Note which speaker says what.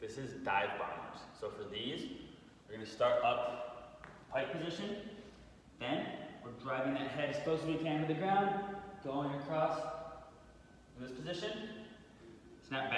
Speaker 1: This is dive bombers. So for these, we're gonna start up pike position, then we're driving that head as close as we can to the ground, going across in this position, snap back.